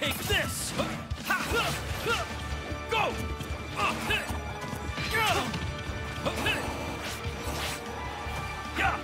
Take this! Go! Yeah!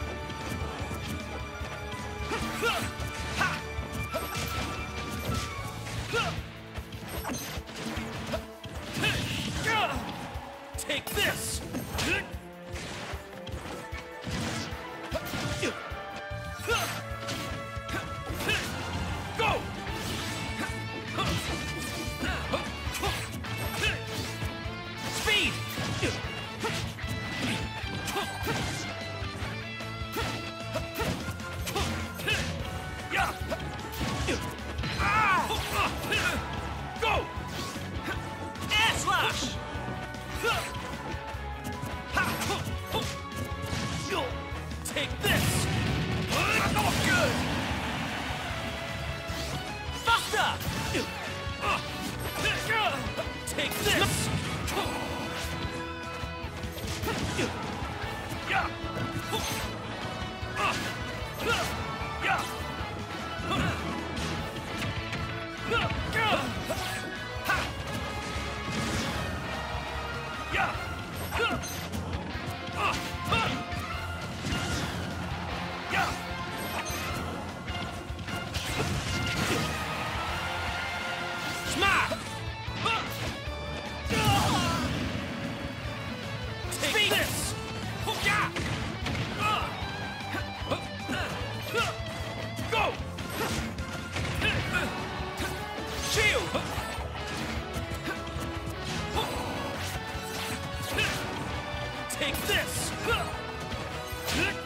Take this! Not good! Buster! Take this! Yeah! Take this!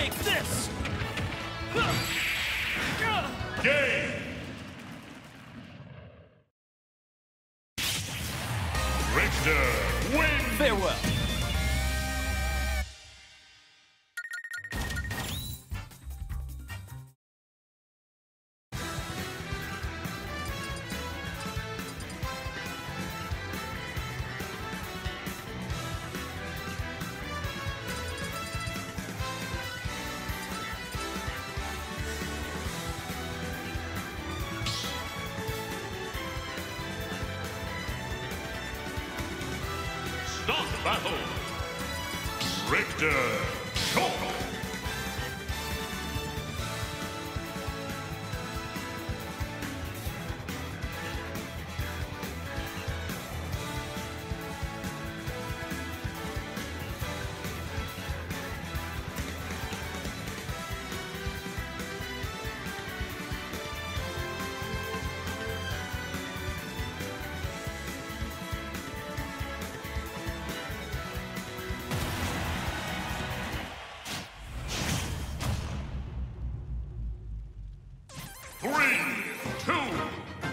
Take this! Game! Battle! Richter Shulk! Three, two,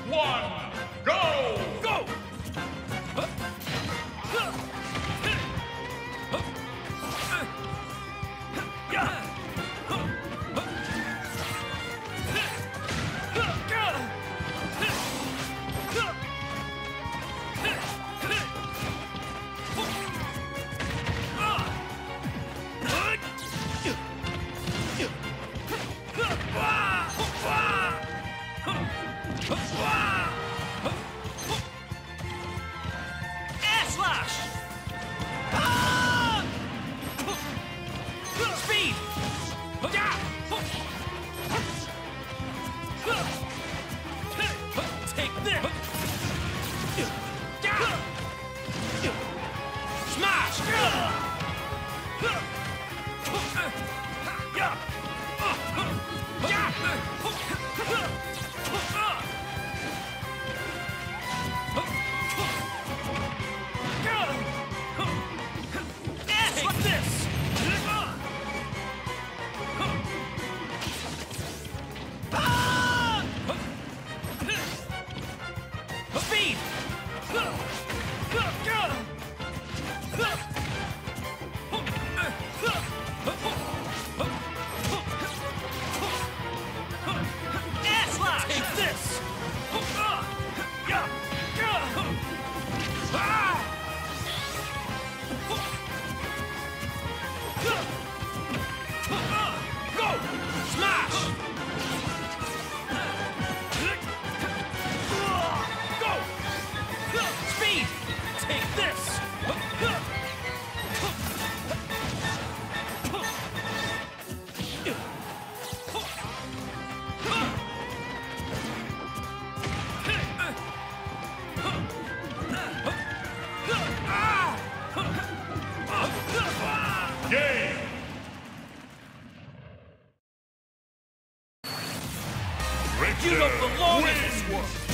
one, go go go go You don't belong in this world!